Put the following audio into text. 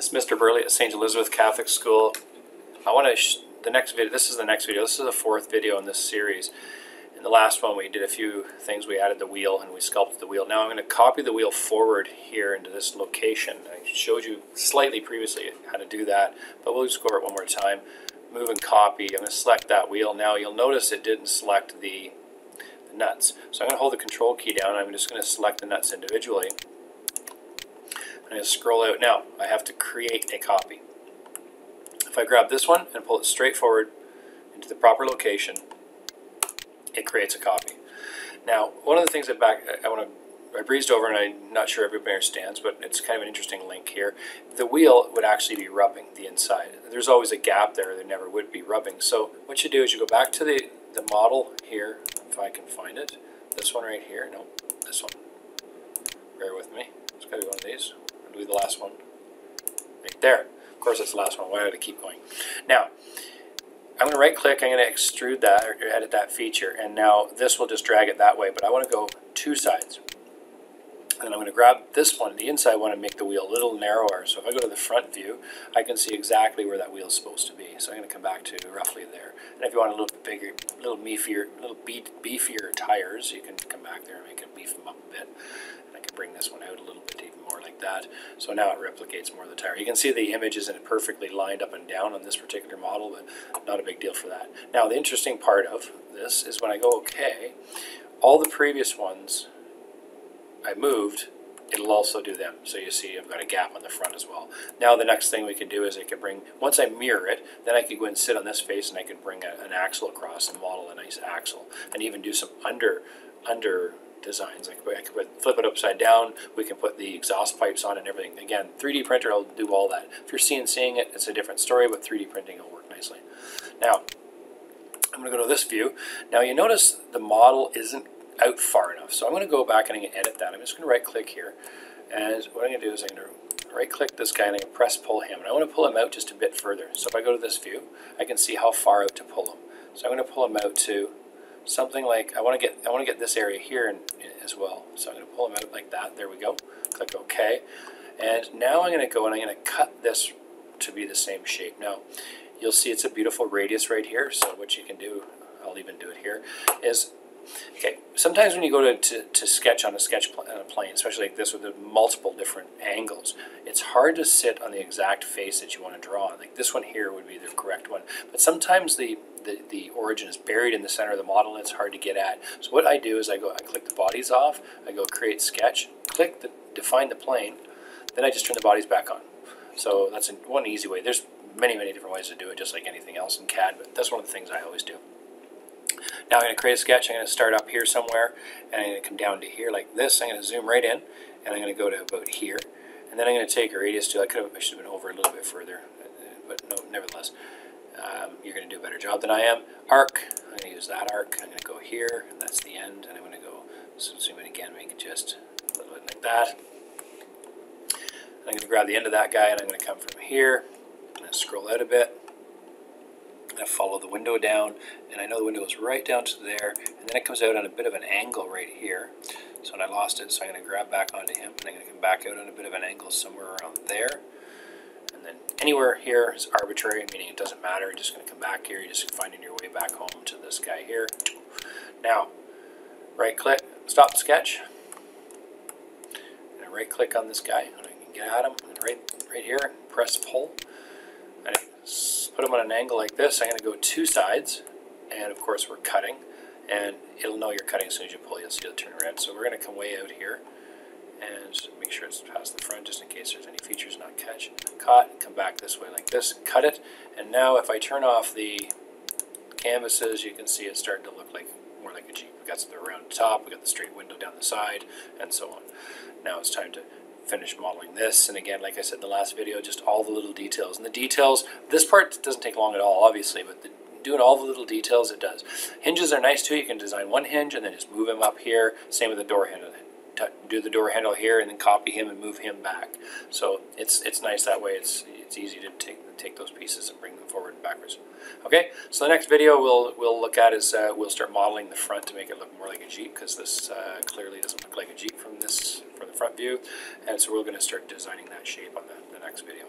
This is Mr. Burley at St. Elizabeth Catholic School. I want to, the next video, this is the next video. This is the fourth video in this series. In the last one, we did a few things. We added the wheel and we sculpted the wheel. Now I'm going to copy the wheel forward here into this location. I showed you slightly previously how to do that, but we'll just go over it one more time. Move and copy. I'm going to select that wheel. Now you'll notice it didn't select the, the nuts. So I'm going to hold the control key down. I'm just going to select the nuts individually. I'm going to scroll out. Now I have to create a copy. If I grab this one and pull it straight forward into the proper location, it creates a copy. Now, one of the things that back I want to I breezed over and I'm not sure everybody understands, but it's kind of an interesting link here. The wheel would actually be rubbing the inside. There's always a gap there, there never would be rubbing. So what you do is you go back to the, the model here, if I can find it. This one right here, no, this one. Bear with me, it's gotta be one of these. Do the last one. Right there. Of course it's the last one, why would I keep going? Now, I'm going to right click, I'm going to extrude that or edit that feature. And now this will just drag it that way but I want to go two sides. And I'm going to grab this one, the inside one and make the wheel a little narrower. So if I go to the front view I can see exactly where that wheel is supposed to be. So I'm going to come back to roughly there. And if you want a little bigger, a little beefier, little beefier tires you can come back there and make it beef them up a bit. And I can bring this one out a little bit like that so now it replicates more of the tire. You can see the image isn't perfectly lined up and down on this particular model, but not a big deal for that. Now the interesting part of this is when I go OK, all the previous ones I moved, it'll also do them. So you see I've got a gap on the front as well. Now the next thing we can do is I can bring, once I mirror it, then I can go and sit on this face and I can bring a, an axle across and model a nice axle and even do some under, under designs. Like I could put, flip it upside down. We can put the exhaust pipes on and everything. Again, 3D printer will do all that. If you're seeing seeing it, it's a different story, but 3D printing will work nicely. Now, I'm going to go to this view. Now you notice the model isn't out far enough. So I'm going to go back and I'm going to edit that. I'm just going to right click here. And what I'm going to do is I'm going to right click this guy and I'm going to press pull him. And I want to pull him out just a bit further. So if I go to this view, I can see how far out to pull him. So I'm going to pull him out to something like I want to get I want to get this area here in, in, as well. So I'm going to pull them out like that. There we go. Click OK. And now I'm going to go and I'm going to cut this to be the same shape. Now you'll see it's a beautiful radius right here. So what you can do, I'll even do it here, is Okay, sometimes when you go to, to, to sketch on a sketch pl uh, plane, especially like this with the multiple different angles, it's hard to sit on the exact face that you want to draw. Like this one here would be the correct one. But sometimes the, the, the origin is buried in the center of the model and it's hard to get at. So what I do is I go, I click the bodies off, I go create sketch, click the define the plane, then I just turn the bodies back on. So that's one easy way. There's many, many different ways to do it, just like anything else in CAD, but that's one of the things I always do. Now I'm going to create a sketch. I'm going to start up here somewhere, and I'm going to come down to here like this. I'm going to zoom right in, and I'm going to go to about here. And then I'm going to take a radius tool. I could have, I should have been over a little bit further, but no, nevertheless, um, you're going to do a better job than I am. Arc. I'm going to use that arc. I'm going to go here, and that's the end. And I'm going to go so zoom in again, make it just a little bit like that. I'm going to grab the end of that guy, and I'm going to come from here. I'm going to scroll out a bit. I follow the window down, and I know the window is right down to there, and then it comes out on a bit of an angle right here. So I lost it, so I'm going to grab back onto him, and I'm going to come back out on a bit of an angle somewhere around there. And then anywhere here is arbitrary, meaning it doesn't matter. You're just going to come back here. You're just finding your way back home to this guy here. Now, right click, stop sketch. And right click on this guy, and I can get at him. And right, right here, press pull. And put them on an angle like this. I'm going to go two sides, and of course we're cutting, and it'll know you're cutting as soon as you pull. You'll see it turn red. So we're going to come way out here and make sure it's past the front just in case there's any features not catch. Cut, come back this way like this, cut it, and now if I turn off the canvases, you can see it's starting to look like more like a Jeep. We've got the round top, we've got the straight window down the side, and so on. Now it's time to finish modeling this. And again, like I said in the last video, just all the little details. And the details, this part doesn't take long at all, obviously, but the, doing all the little details, it does. Hinges are nice too. You can design one hinge and then just move him up here. Same with the door handle. Do the door handle here and then copy him and move him back. So it's it's nice that way. It's it's easy to take take those pieces and bring them forward and backwards. Okay, so the next video we'll we'll look at is uh, we'll start modeling the front to make it look more like a Jeep because this uh, clearly doesn't look like a Jeep from this from the front view, and so we're going to start designing that shape on the, the the next video.